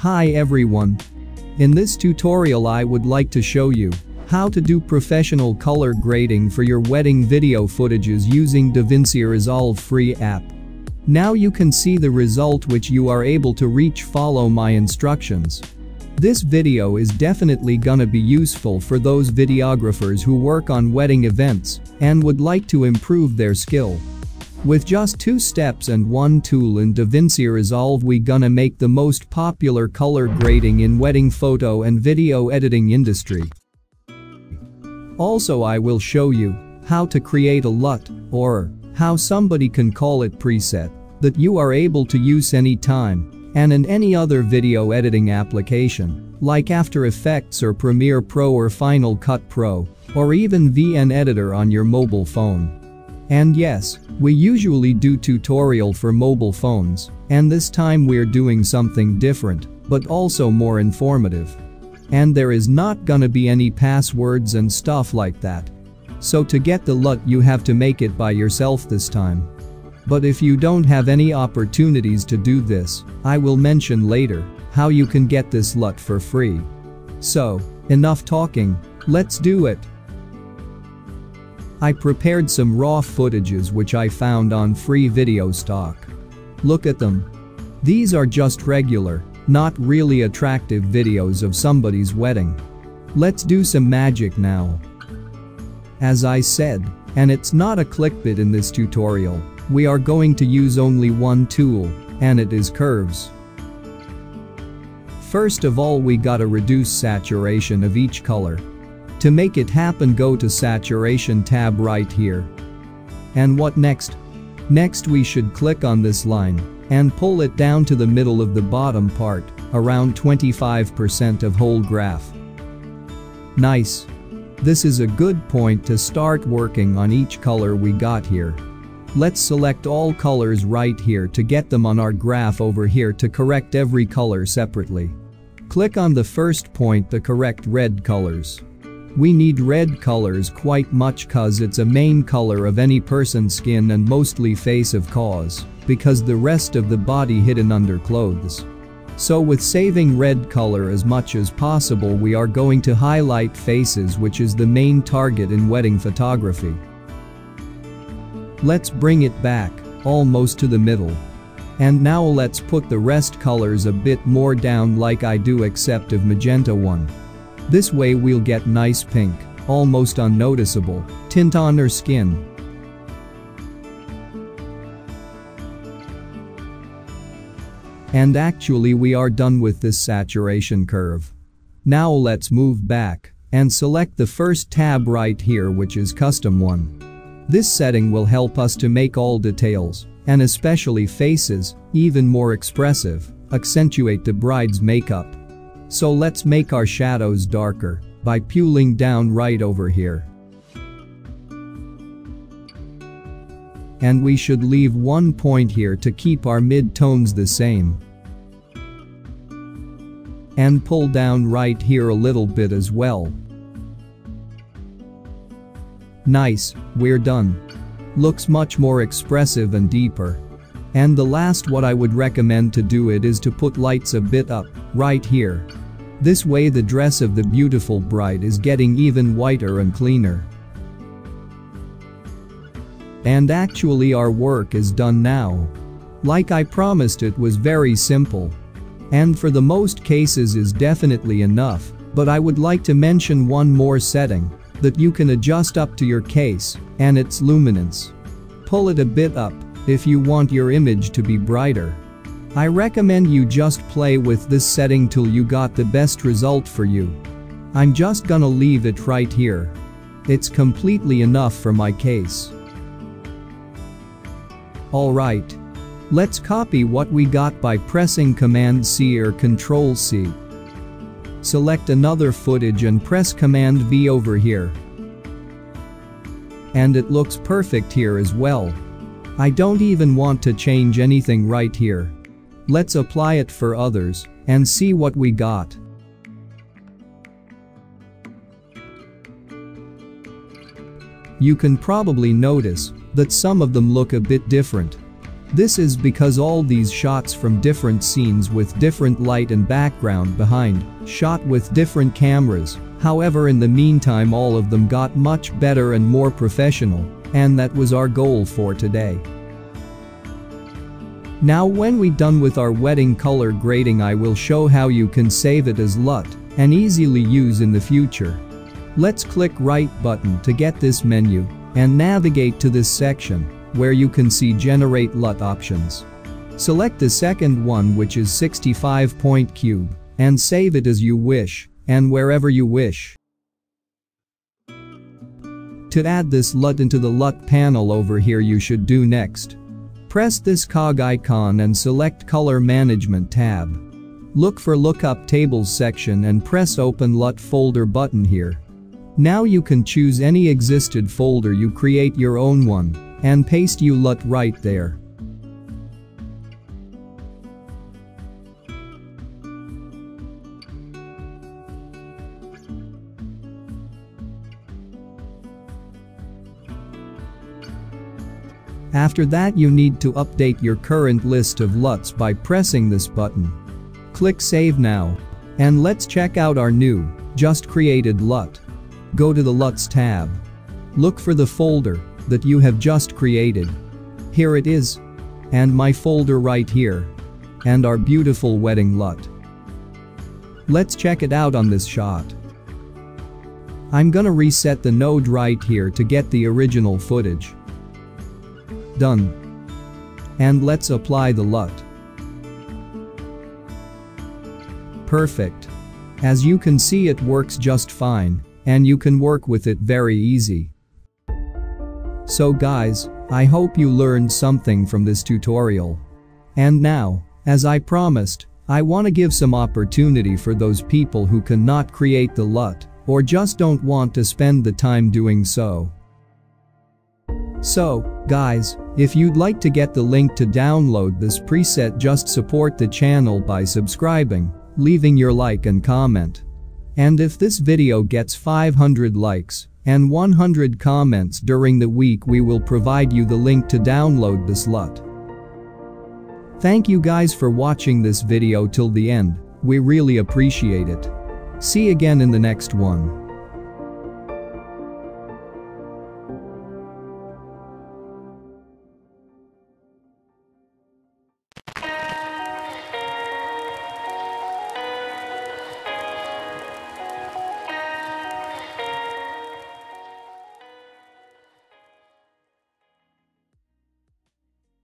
Hi everyone. In this tutorial I would like to show you how to do professional color grading for your wedding video footages using DaVinci Resolve free app. Now you can see the result which you are able to reach follow my instructions. This video is definitely gonna be useful for those videographers who work on wedding events and would like to improve their skill. With just two steps and one tool in DaVinci Resolve we gonna make the most popular color grading in wedding photo and video editing industry. Also I will show you how to create a LUT or how somebody can call it preset that you are able to use anytime and in any other video editing application like After Effects or Premiere Pro or Final Cut Pro or even VN Editor on your mobile phone. And yes, we usually do tutorial for mobile phones, and this time we're doing something different, but also more informative. And there is not gonna be any passwords and stuff like that. So to get the LUT you have to make it by yourself this time. But if you don't have any opportunities to do this, I will mention later how you can get this LUT for free. So, enough talking, let's do it. I prepared some raw footages which I found on free video stock. Look at them. These are just regular, not really attractive videos of somebody's wedding. Let's do some magic now. As I said, and it's not a clickbait in this tutorial, we are going to use only one tool, and it is curves. First of all we gotta reduce saturation of each color. To make it happen go to saturation tab right here. And what next? Next we should click on this line and pull it down to the middle of the bottom part, around 25% of whole graph. Nice. This is a good point to start working on each color we got here. Let's select all colors right here to get them on our graph over here to correct every color separately. Click on the first point the correct red colors. We need red colors quite much cause it's a main color of any person's skin and mostly face of cause, because the rest of the body hidden under clothes. So with saving red color as much as possible we are going to highlight faces which is the main target in wedding photography. Let's bring it back, almost to the middle. And now let's put the rest colors a bit more down like I do except of magenta one. This way we'll get nice pink, almost unnoticeable, tint on her skin. And actually we are done with this saturation curve. Now let's move back and select the first tab right here which is custom one. This setting will help us to make all details, and especially faces, even more expressive, accentuate the bride's makeup. So let's make our shadows darker by pulling down right over here. And we should leave one point here to keep our mid-tones the same. And pull down right here a little bit as well. Nice, we're done. Looks much more expressive and deeper. And the last what I would recommend to do it is to put lights a bit up, right here. This way the dress of the beautiful bride is getting even whiter and cleaner. And actually our work is done now. Like I promised it was very simple. And for the most cases is definitely enough, but I would like to mention one more setting that you can adjust up to your case and its luminance. Pull it a bit up if you want your image to be brighter. I recommend you just play with this setting till you got the best result for you. I'm just gonna leave it right here. It's completely enough for my case. Alright. Let's copy what we got by pressing Command C or Control C. Select another footage and press Command V over here. And it looks perfect here as well. I don't even want to change anything right here. Let's apply it for others and see what we got. You can probably notice that some of them look a bit different. This is because all these shots from different scenes with different light and background behind, shot with different cameras, however in the meantime all of them got much better and more professional, and that was our goal for today. Now when we done with our wedding color grading I will show how you can save it as LUT and easily use in the future. Let's click right button to get this menu and navigate to this section where you can see generate LUT options. Select the second one which is 65 point cube and save it as you wish and wherever you wish. To add this LUT into the LUT panel over here you should do next. Press this cog icon and select Color Management tab. Look for Lookup Tables section and press Open LUT folder button here. Now you can choose any existed folder you create your own one and paste you LUT right there. After that you need to update your current list of LUTs by pressing this button. Click Save Now. And let's check out our new, just created LUT. Go to the LUTs tab. Look for the folder that you have just created. Here it is. And my folder right here. And our beautiful wedding LUT. Let's check it out on this shot. I'm gonna reset the node right here to get the original footage. Done. And let's apply the LUT. Perfect. As you can see it works just fine, and you can work with it very easy. So guys, I hope you learned something from this tutorial. And now, as I promised, I wanna give some opportunity for those people who cannot create the LUT, or just don't want to spend the time doing so. So, guys, if you'd like to get the link to download this preset just support the channel by subscribing, leaving your like and comment. And if this video gets 500 likes and 100 comments during the week we will provide you the link to download this LUT. Thank you guys for watching this video till the end, we really appreciate it. See again in the next one.